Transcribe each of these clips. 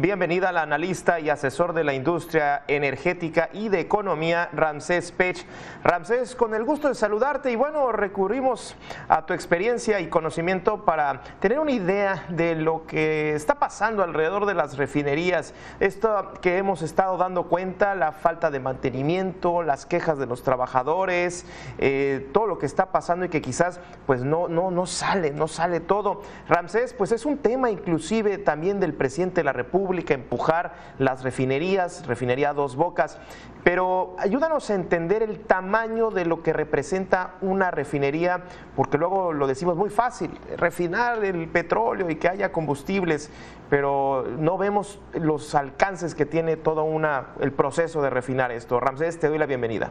Bienvenida la analista y asesor de la industria energética y de economía, Ramsés Pech. Ramsés, con el gusto de saludarte y bueno, recurrimos a tu experiencia y conocimiento para tener una idea de lo que está pasando alrededor de las refinerías. Esto que hemos estado dando cuenta, la falta de mantenimiento, las quejas de los trabajadores, eh, todo lo que está pasando y que quizás pues no, no, no sale, no sale todo. Ramsés, pues es un tema inclusive también del presidente de la República empujar las refinerías, refinería Dos Bocas, pero ayúdanos a entender el tamaño de lo que representa una refinería, porque luego lo decimos muy fácil, refinar el petróleo y que haya combustibles, pero no vemos los alcances que tiene todo una, el proceso de refinar esto. Ramsés, te doy la bienvenida.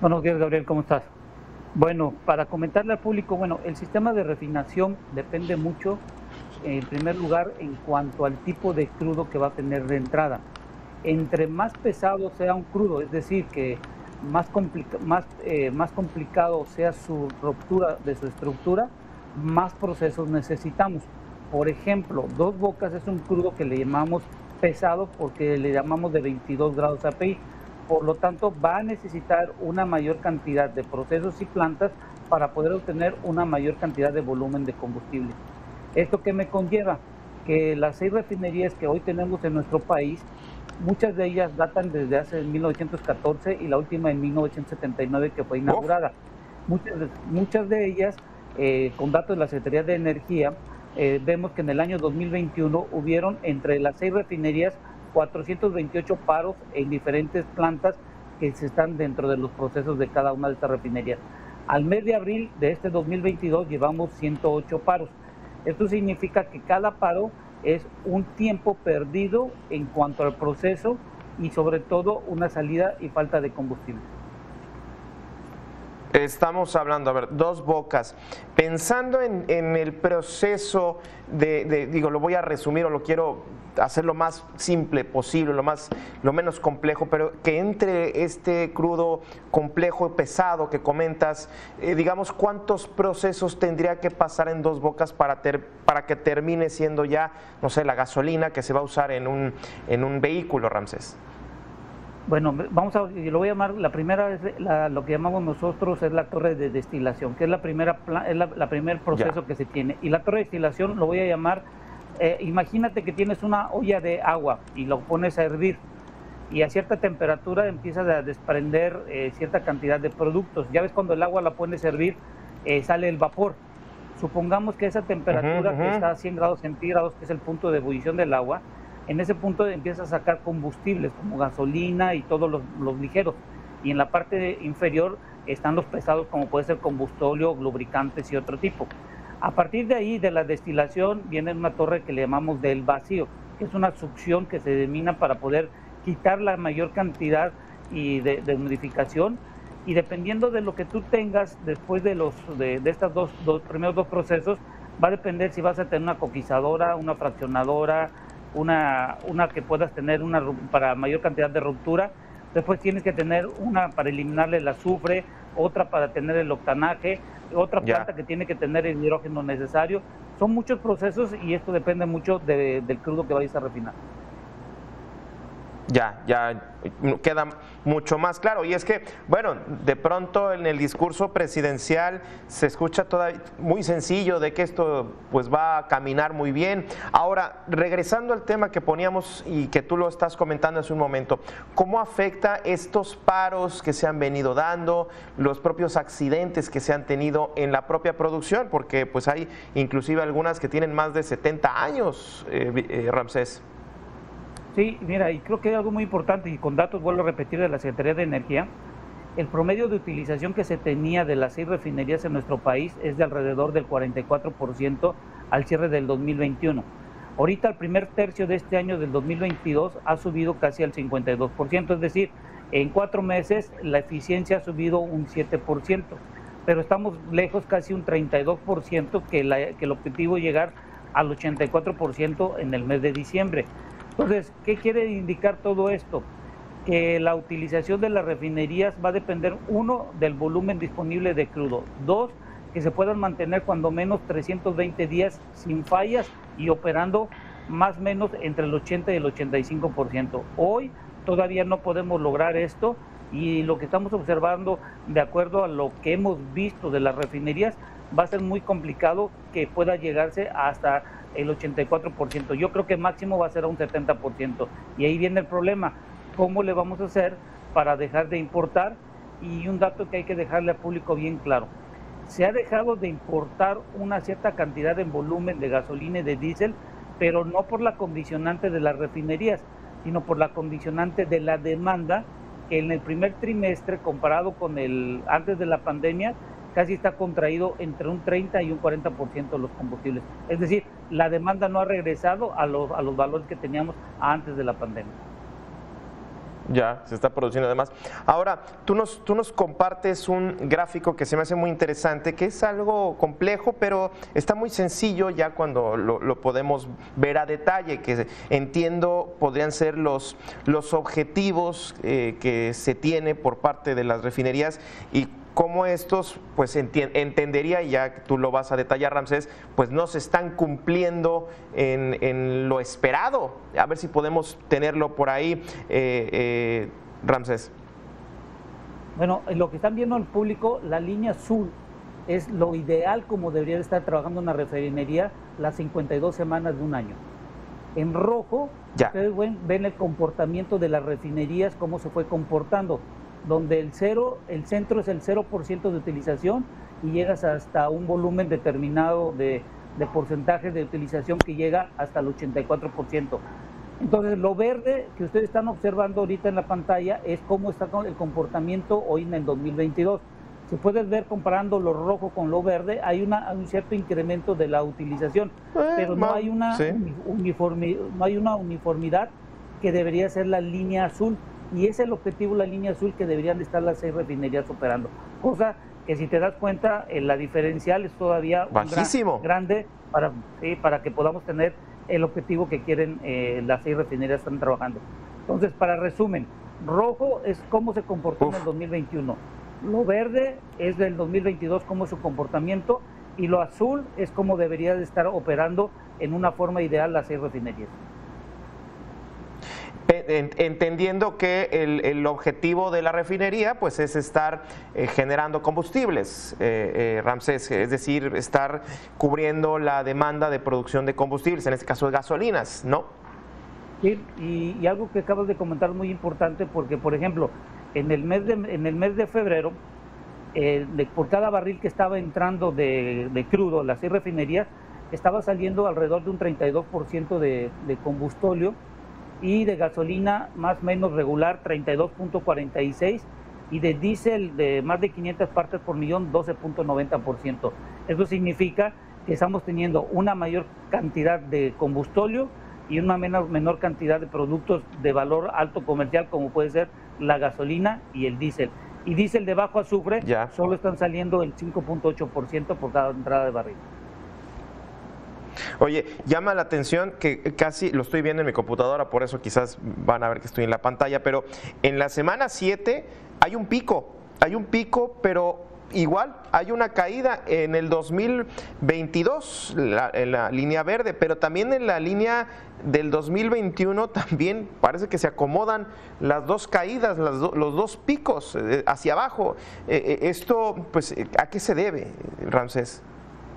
Buenos días, Gabriel, ¿cómo estás? Bueno, para comentarle al público, bueno, el sistema de refinación depende mucho en primer lugar en cuanto al tipo de crudo que va a tener de entrada. Entre más pesado sea un crudo, es decir, que más, eh, más complicado sea su ruptura de su estructura, más procesos necesitamos. Por ejemplo, dos bocas es un crudo que le llamamos pesado porque le llamamos de 22 grados API. Por lo tanto, va a necesitar una mayor cantidad de procesos y plantas para poder obtener una mayor cantidad de volumen de combustible. ¿Esto qué me conlleva? Que las seis refinerías que hoy tenemos en nuestro país, muchas de ellas datan desde hace 1914 y la última en 1979 que fue inaugurada. Muchas, de, muchas de ellas, eh, con datos de la Secretaría de Energía, eh, vemos que en el año 2021 hubieron entre las seis refinerías 428 paros en diferentes plantas que se están dentro de los procesos de cada una de estas refinerías. Al mes de abril de este 2022 llevamos 108 paros. Esto significa que cada paro es un tiempo perdido en cuanto al proceso y sobre todo una salida y falta de combustible. Estamos hablando, a ver, dos bocas. Pensando en, el proceso de, digo, lo voy a resumir o lo quiero hacer lo más simple posible, lo, más, lo menos complejo, pero que entre este crudo complejo, pesado que comentas, eh, digamos, ¿cuántos procesos tendría que pasar en dos bocas para, ter, para que termine siendo ya, no sé, la gasolina que se va a usar en un, en un vehículo, Ramsés? Bueno, vamos a, lo voy a llamar, la primera es lo que llamamos nosotros es la torre de destilación, que es la primera es la, primer proceso que se tiene. Y la torre de destilación lo voy a llamar, eh, imagínate que tienes una olla de agua y lo pones a hervir y a cierta temperatura empiezas a desprender eh, cierta cantidad de productos. Ya ves cuando el agua la pones a hervir, eh, sale el vapor. Supongamos que esa temperatura que está a 100 grados centígrados, que es el punto de ebullición del agua, en ese punto empieza a sacar combustibles como gasolina y todos los, ligeros. Y en la parte inferior están los pesados como puede ser combustóleo, lubricantes y otro tipo. A partir de ahí, de la destilación, viene una torre que le llamamos del vacío, que es una succión que se denomina para poder quitar la mayor cantidad y de, de modificación y dependiendo de lo que tú tengas después de los de, estos dos, dos, primeros dos procesos va a depender si vas a tener una coquizadora, una fraccionadora, una, una que puedas tener una para mayor cantidad de ruptura. Después tienes que tener una para eliminarle el azufre, otra para tener el octanaje, otra planta que tiene que tener el hidrógeno necesario. Son muchos procesos y esto depende mucho del crudo que vayas a refinar. Ya, ya queda mucho más claro. Y es que, bueno, de pronto en el discurso presidencial se escucha todavía muy sencillo de que esto pues va a caminar muy bien. Ahora, regresando al tema que poníamos y que tú lo estás comentando hace un momento, ¿cómo afecta estos paros que se han venido dando, los propios accidentes que se han tenido en la propia producción? Porque pues hay inclusive algunas que tienen más de 70 años, eh, eh, Ramsés. Sí, mira, y creo que hay algo muy importante, y con datos vuelvo a repetir de la Secretaría de Energía, el promedio de utilización que se tenía de las seis refinerías en nuestro país es de alrededor del 44% al cierre del 2021. Ahorita el primer tercio de este año del 2022 ha subido casi al 52%, es decir, en cuatro meses la eficiencia ha subido un 7%, pero estamos lejos casi un 32% que, la, que el objetivo es llegar al 84% en el mes de diciembre. Entonces, ¿qué quiere indicar todo esto? Que la utilización de las refinerías va a depender, uno, del volumen disponible de crudo, dos, que se puedan mantener cuando menos 320 días sin fallas y operando más o menos entre el 80 y el 85%. Hoy todavía no podemos lograr esto y lo que estamos observando, de acuerdo a lo que hemos visto de las refinerías, va a ser muy complicado que pueda llegarse hasta el 84%. Yo creo que máximo va a ser a un 70%. Y ahí viene el problema. ¿Cómo le vamos a hacer para dejar de importar? Y un dato que hay que dejarle al público bien claro. Se ha dejado de importar una cierta cantidad en volumen de gasolina y de diésel, pero no por la condicionante de las refinerías, sino por la condicionante de la demanda que en el primer trimestre comparado con el antes de la pandemia casi está contraído entre un 30 y un 40% de los combustibles. Es decir, la demanda no ha regresado a los, a los valores que teníamos antes de la pandemia. Ya, se está produciendo además. Ahora, tú nos, tú nos compartes un gráfico que se me hace muy interesante, que es algo complejo, pero está muy sencillo ya cuando lo, podemos ver a detalle, que entiendo podrían ser los, los objetivos eh, que se tiene por parte de las refinerías y cómo estos, pues entendería, y ya tú lo vas a detallar, Ramsés, pues no se están cumpliendo en, lo esperado. A ver si podemos tenerlo por ahí, eh, eh, Ramsés. Bueno, lo que están viendo el público, la línea azul es lo ideal como debería estar trabajando una refinería las 52 semanas de un año. En rojo, ustedes ven el comportamiento de las refinerías, cómo se fue comportando donde el cero, el centro es el 0% de utilización y llegas hasta un volumen determinado de, de porcentaje de utilización que llega hasta el 84%. Entonces, lo verde que ustedes están observando ahorita en la pantalla es cómo está el comportamiento hoy en el 2022. Si puedes ver comparando lo rojo con lo verde, hay, una, un cierto incremento de la utilización, eh, pero no hay, una no hay una uniformidad que debería ser la línea azul y es el objetivo, la línea azul que deberían estar las seis refinerías operando. Cosa que si te das cuenta, eh, la diferencial es todavía Bajísimo. grande para, para que podamos tener el objetivo que quieren eh, las seis refinerías están trabajando. Entonces, para resumen, rojo es cómo se comportó en el 2021, lo verde es del 2022, cómo es su comportamiento, y lo azul es cómo debería de estar operando en una forma ideal las seis refinerías entendiendo que el, objetivo de la refinería pues es estar eh, generando combustibles, eh, eh, Ramsés, es decir, estar cubriendo la demanda de producción de combustibles, en este caso de gasolinas, ¿no? Sí, y, algo que acabas de comentar muy importante porque, por ejemplo, en el mes de, en el mes de febrero, por cada barril que estaba entrando de, crudo, las refinerías, estaba saliendo alrededor de un 32% de, de combustóleo y de gasolina más o menos regular 32.46 y de diésel de más de 500 partes por millón 12.90%. Eso significa que estamos teniendo una mayor cantidad de combustóleo y una menor, menor cantidad de productos de valor alto comercial como puede ser la gasolina y el diésel. Y diésel de bajo azufre solo están saliendo el 5.8% por cada entrada de barril. Oye, llama la atención que casi lo estoy viendo en mi computadora, por eso quizás van a ver que estoy en la pantalla, pero en la semana 7 hay un pico, hay un pico, pero igual hay una caída en el 2022 en la línea verde, pero también en la línea del 2021 también parece que se acomodan las dos caídas, los dos picos eh, hacia abajo. Eh, eh, esto, pues, ¿a qué se debe, Ramsés?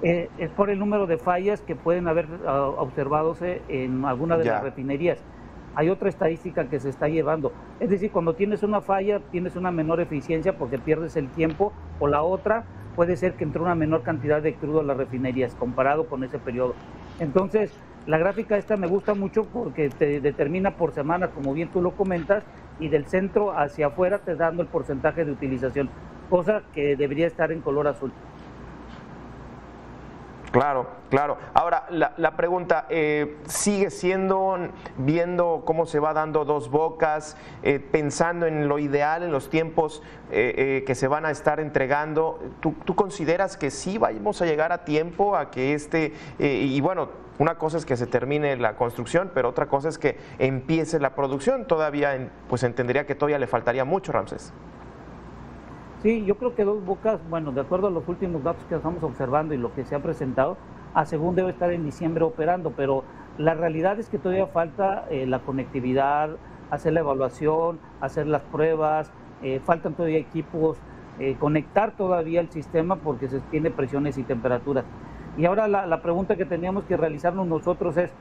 Eh, es por el número de fallas que pueden haber uh, observadose en alguna de las refinerías. Hay otra estadística que se está llevando. Es decir, cuando tienes una falla, tienes una menor eficiencia porque pierdes el tiempo, o la otra puede ser que entre una menor cantidad de crudo a las refinerías comparado con ese periodo. Entonces, la gráfica esta me gusta mucho porque te determina por semana, como bien tú lo comentas, y del centro hacia afuera te dando el porcentaje de utilización, cosa que debería estar en color azul. Claro, claro. Ahora, la, pregunta, eh, ¿sigue siendo, viendo cómo se va dando dos bocas, eh, pensando en lo ideal, en los tiempos eh, que se van a estar entregando? ¿tú, consideras que sí vamos a llegar a tiempo a que este, y bueno, una cosa es que se termine la construcción, pero otra cosa es que empiece la producción? Todavía, pues entendería que todavía le faltaría mucho, Ramses. Sí, yo creo que Dos Bocas, bueno, de acuerdo a los últimos datos que estamos observando y lo que se ha presentado, a según debe estar en diciembre operando, pero La realidad es que todavía falta eh, la conectividad, hacer la evaluación, hacer las pruebas, eh, faltan todavía equipos, eh, conectar todavía el sistema porque se tiene presiones y temperaturas. Y ahora la, pregunta que teníamos que realizarnos nosotros es,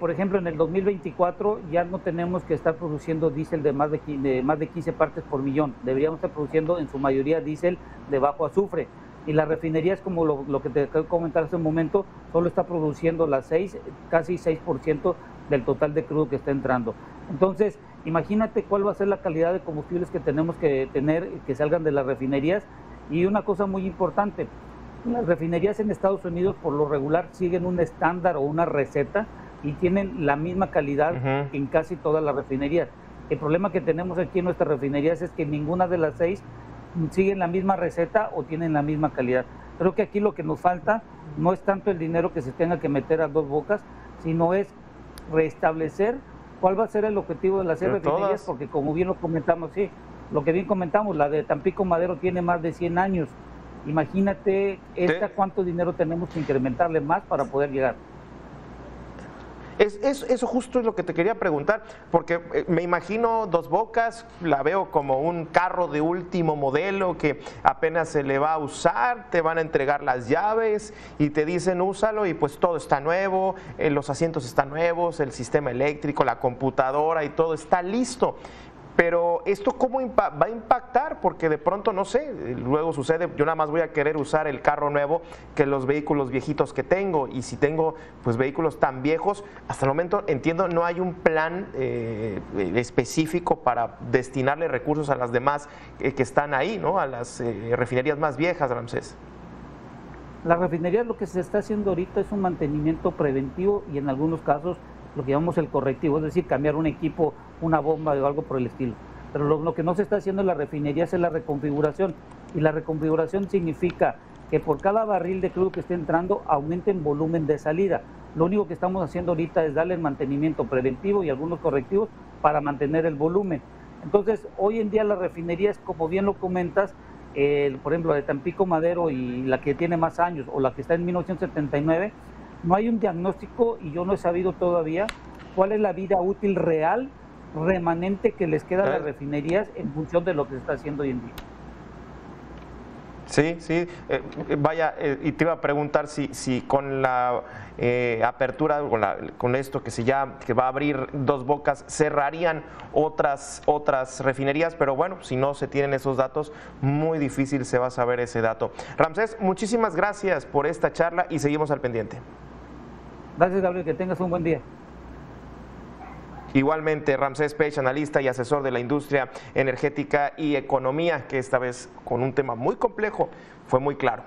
por ejemplo, en el 2024 ya no tenemos que estar produciendo diésel de más de, de más de 15 partes por millón, deberíamos estar produciendo en su mayoría diésel de bajo azufre y la refinería es como lo, que te comentar hace un momento, solo está produciendo las 6, casi 6% del total de crudo que está entrando. Entonces, imagínate cuál va a ser la calidad de combustibles que tenemos que tener, que salgan de las refinerías. Y una cosa muy importante, las refinerías en Estados Unidos por lo regular siguen un estándar o una receta y tienen la misma calidad en casi todas las refinerías. El problema que tenemos aquí en nuestras refinerías es que ninguna de las seis siguen la misma receta o tienen la misma calidad. Creo que aquí lo que nos falta no es tanto el dinero que se tenga que meter a dos bocas, sino es restablecer cuál va a ser el objetivo de las refinerías, porque como bien lo comentamos, sí, lo que bien comentamos, la de Tampico Madero tiene más de 100 años. Imagínate esta cuánto dinero tenemos que incrementarle más para poder llegar. Es, eso justo es lo que te quería preguntar, porque eh, me imagino Dos Bocas, la veo como un carro de último modelo que apenas se le va a usar, te van a entregar las llaves y te dicen úsalo y pues todo está nuevo, eh, los asientos están nuevos, el sistema eléctrico, la computadora y todo está listo. Pero esto cómo va a impactar, porque de pronto no sé, luego sucede, yo nada más voy a querer usar el carro nuevo que los vehículos viejitos que tengo y si tengo pues vehículos tan viejos, hasta el momento entiendo no hay un plan eh, específico para destinarle recursos a las demás eh, que están ahí, ¿no? A las eh, refinerías más viejas, Ramsés. La refinería lo que se está haciendo ahorita es un mantenimiento preventivo y en algunos casos lo que llamamos el correctivo, es decir, cambiar un equipo, una bomba o algo por el estilo. Pero lo, que no se está haciendo en la refinería es la reconfiguración. Y la reconfiguración significa que por cada barril de crudo que esté entrando aumente el volumen de salida. Lo único que estamos haciendo ahorita es darle el mantenimiento preventivo y algunos correctivos para mantener el volumen. Entonces, hoy en día las refinerías, como bien lo comentas, por ejemplo, la de Tampico Madero y la que tiene más años o la que está en 1979, no hay un diagnóstico y yo no he sabido todavía cuál es la vida útil real remanente que les queda a las refinerías en función de lo que se está haciendo hoy en día. Sí, sí, eh, vaya, eh, y te iba a preguntar si, si con la eh, apertura, con, con esto que se ya que va a abrir dos bocas, cerrarían otras, otras refinerías, pero bueno, si no se tienen esos datos, muy difícil se va a saber ese dato. Ramsés, muchísimas gracias por esta charla y seguimos al pendiente. Gracias, Gabriel, que tengas un buen día. Igualmente, Ramsés Pech, analista y asesor de la industria energética y economía, que esta vez con un tema muy complejo fue muy claro.